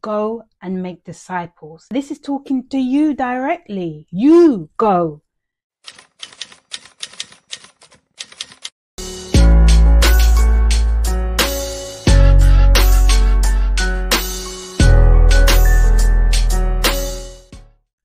Go and make disciples. This is talking to you directly. You go.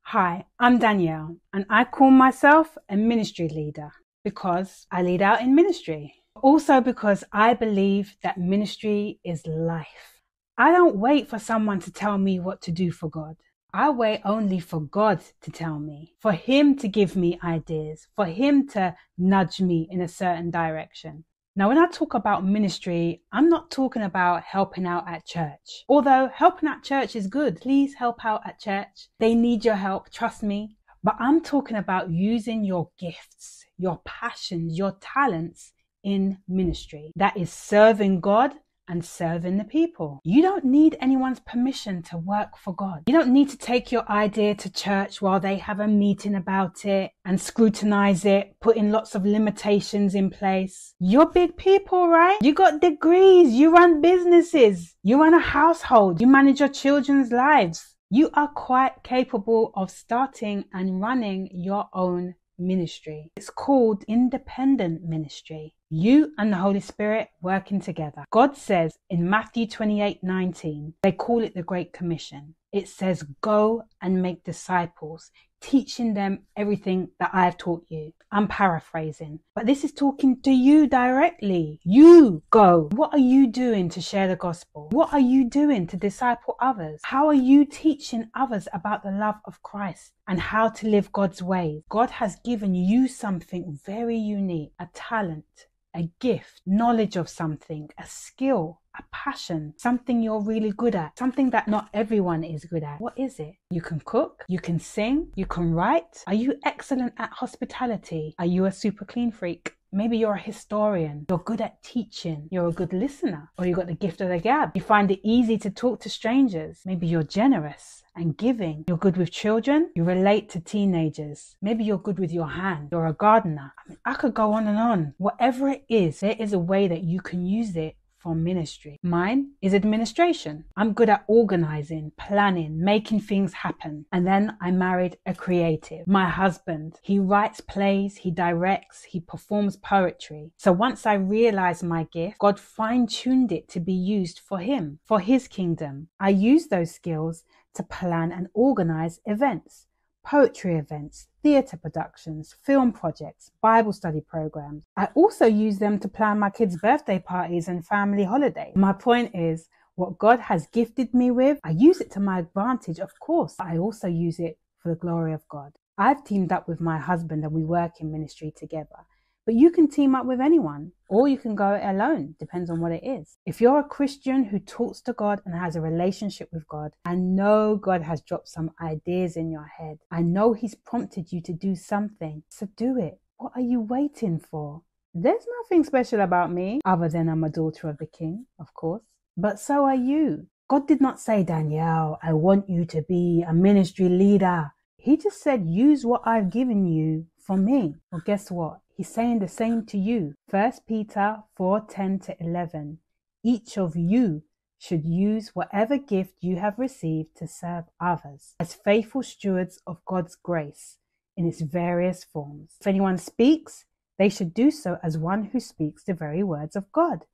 Hi, I'm Danielle, and I call myself a ministry leader because I lead out in ministry. Also, because I believe that ministry is life. I don't wait for someone to tell me what to do for God. I wait only for God to tell me, for Him to give me ideas, for Him to nudge me in a certain direction. Now, when I talk about ministry, I'm not talking about helping out at church. Although helping at church is good. Please help out at church. They need your help. Trust me. But I'm talking about using your gifts, your passions, your talents in ministry. That is serving God and serving the people. You don't need anyone's permission to work for God. You don't need to take your idea to church while they have a meeting about it and scrutinize it, putting lots of limitations in place. You're big people, right? You got degrees, you run businesses, you run a household, you manage your children's lives. You are quite capable of starting and running your own ministry. It's called independent ministry. You and the Holy Spirit working together. God says in Matthew 28 19, they call it the Great Commission. It says, Go and make disciples, teaching them everything that I have taught you. I'm paraphrasing, but this is talking to you directly. You go. What are you doing to share the gospel? What are you doing to disciple others? How are you teaching others about the love of Christ and how to live God's ways? God has given you something very unique, a talent a gift, knowledge of something, a skill, a passion, something you're really good at, something that not everyone is good at. What is it? You can cook, you can sing, you can write. Are you excellent at hospitality? Are you a super clean freak? Maybe you're a historian, you're good at teaching, you're a good listener, or you've got the gift of the gab. You find it easy to talk to strangers. Maybe you're generous and giving. You're good with children. You relate to teenagers. Maybe you're good with your hand. You're a gardener. I mean, I could go on and on. Whatever it is, there is a way that you can use it for ministry. Mine is administration. I'm good at organizing, planning, making things happen. And then I married a creative. My husband, he writes plays, he directs, he performs poetry. So once I realized my gift, God fine tuned it to be used for him, for his kingdom. I use those skills to plan and organize events, poetry events, theatre productions, film projects, Bible study programs. I also use them to plan my kids' birthday parties and family holidays. My point is, what God has gifted me with, I use it to my advantage, of course. I also use it for the glory of God. I've teamed up with my husband and we work in ministry together. But you can team up with anyone or you can go alone, depends on what it is. If you're a Christian who talks to God and has a relationship with God, I know God has dropped some ideas in your head. I know He's prompted you to do something. So do it. What are you waiting for? There's nothing special about me other than I'm a daughter of the King, of course. But so are you. God did not say, Danielle, I want you to be a ministry leader. He just said, use what I've given you for me. Well, guess what? He's saying the same to you. 1 Peter 4 10 to 11. Each of you should use whatever gift you have received to serve others as faithful stewards of God's grace in its various forms. If anyone speaks, they should do so as one who speaks the very words of God.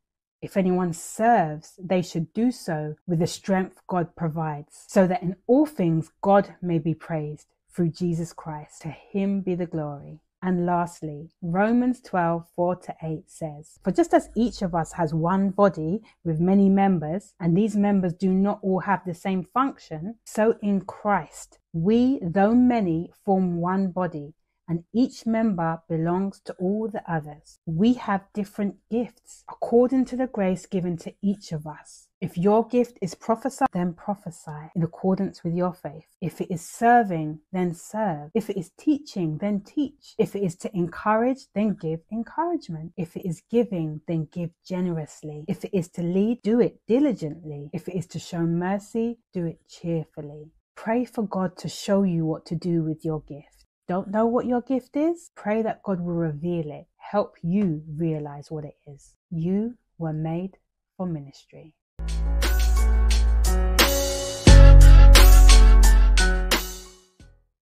If anyone serves, they should do so with the strength God provides, so that in all things God may be praised through Jesus Christ. To him be the glory. And lastly, Romans 12, 4 to 8 says, For just as each of us has one body with many members, and these members do not all have the same function, so in Christ, we, though many, form one body, and each member belongs to all the others. We have different gifts according to the grace given to each of us. If your gift is prophesy, then prophesy in accordance with your faith. If it is serving, then serve. If it is teaching, then teach. If it is to encourage, then give encouragement. If it is giving, then give generously. If it is to lead, do it diligently. If it is to show mercy, do it cheerfully. Pray for God to show you what to do with your gift. Don't know what your gift is? Pray that God will reveal it, help you realize what it is. You were made for ministry.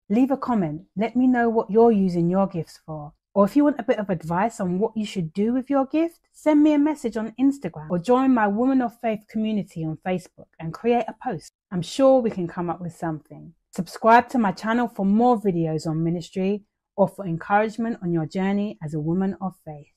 Leave a comment. Let me know what you're using your gifts for. Or if you want a bit of advice on what you should do with your gift, send me a message on Instagram or join my Woman of Faith community on Facebook and create a post. I'm sure we can come up with something. Subscribe to my channel for more videos on ministry or for encouragement on your journey as a woman of faith.